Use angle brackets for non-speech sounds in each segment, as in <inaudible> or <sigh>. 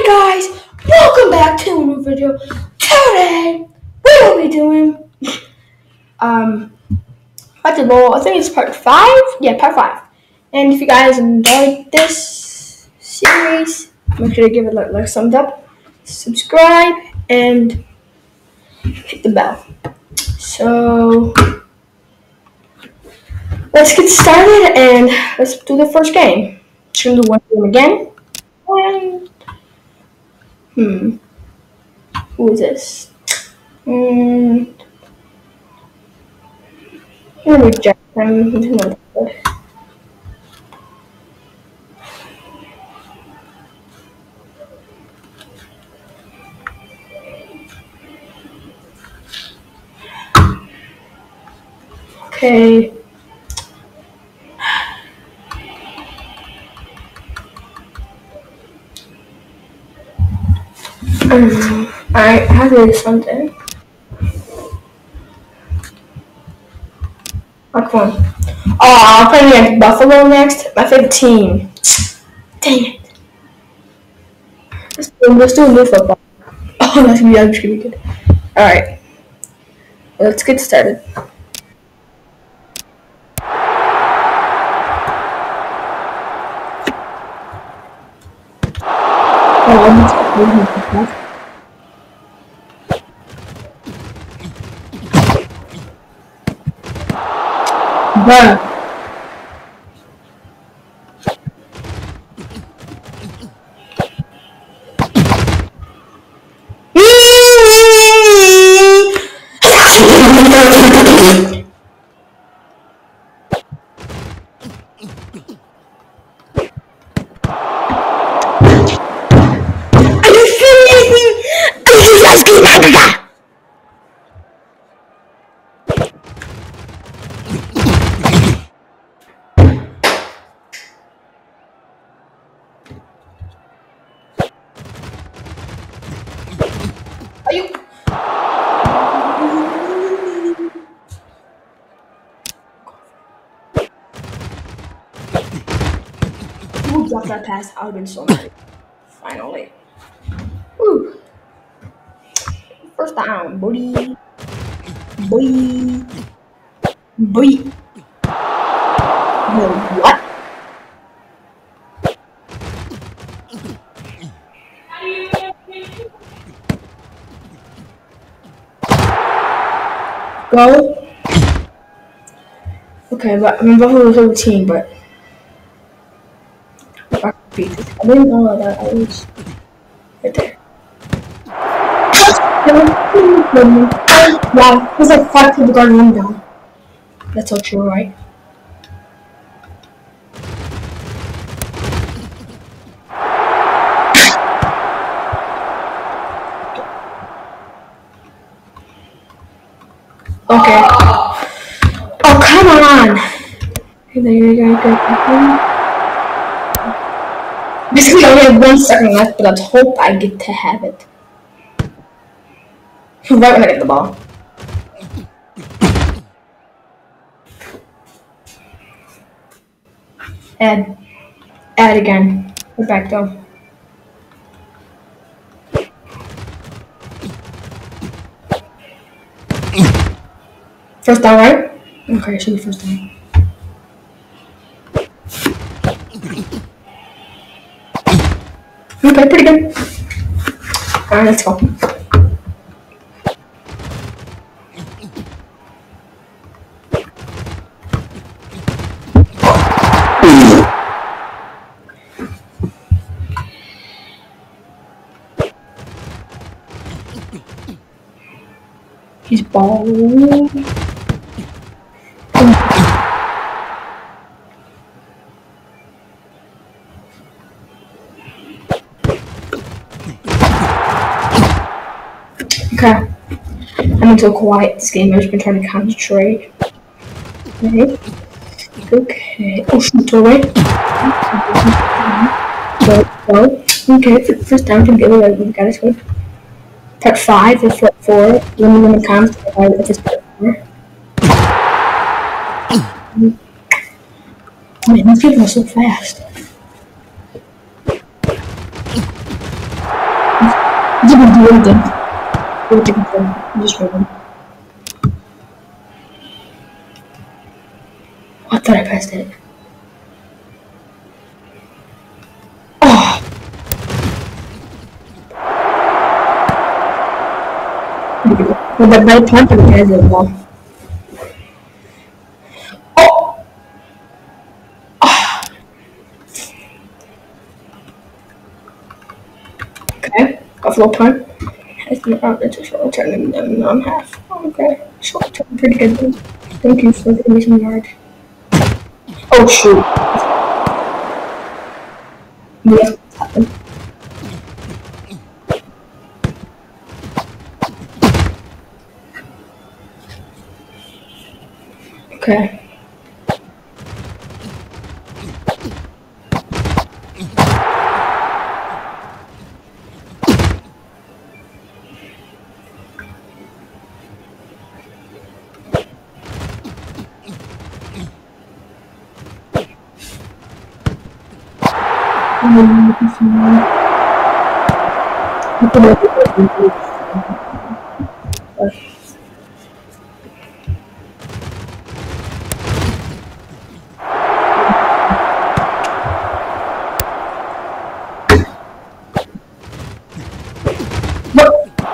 Hey guys, welcome back to a new video. Today, we will be doing, um, I don't I think it's part five? Yeah, part five. And if you guys enjoyed this series, make sure to give it like, like thumbs up, subscribe, and hit the bell. So, let's get started and let's do the first game. Gonna do one game again. And Hmm. Who is this? Hmm. I'm reject good. Okay. Um, Do something. Come on. Oh, I'm playing against Buffalo next. My favorite team. Dang it. Let's do, let's do a new football. <laughs> Oh, that's gonna be, that's gonna be good. Alright. Let's get started. Oh, I'm Who dropped that pass? I would have been so mad. Finally. Woo. First down, buddy. Boy. Boy. No, what? Go. Okay, but I mean Buffalo was over team, but I didn't know that I was right there. Wow, there's like five people guarding one down. That's so true, right? Okay. Oh, come on! Okay, there you go. Basically, I only have one second left, but let's hope I get to have it. Right when I get the ball. Add. Add again. We're back though. First down, right? Okay, should be first down. Okay, pretty good. Alright, let's go. He's balling. Okay. I'm go quiet this game. I've just been trying to concentrate. Okay. Okay. Oh, shoot, away. Go, go. Okay, first down can get it. We got it. Good. Part five or four. four. When the comes, if it's part four. Man, these people are so fast. Didn't do anything. I thought I pressed it. Oh! Well, the right time guys at the wall. Oh! Ah. Okay, got floor Has been out into short term and then on half. Okay, short term, pretty good. Thank you for giving me some yard. Oh shoot. What's happened? Okay. What?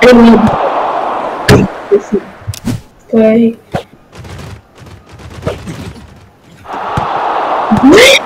I mean, play. What?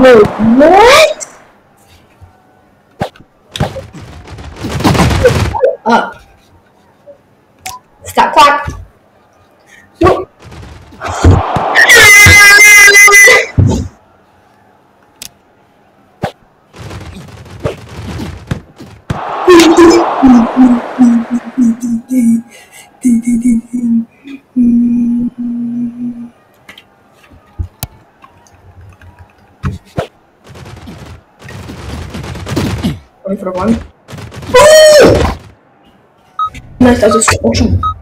Wait, what? Stop clock. Nope. One for one. Nice, that was a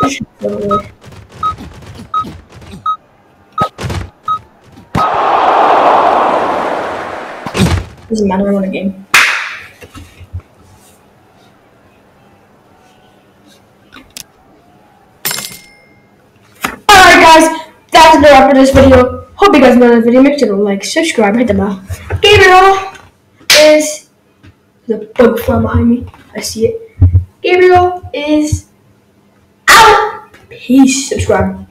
Doesn't matter, I won a game. Alright guys, that's the wrap for this video. Hope you guys enjoyed the video. Make sure to like, subscribe, hit the bell. Gabriel is the bug fly behind me. I see it. Gabriel is out. Peace. Subscribe.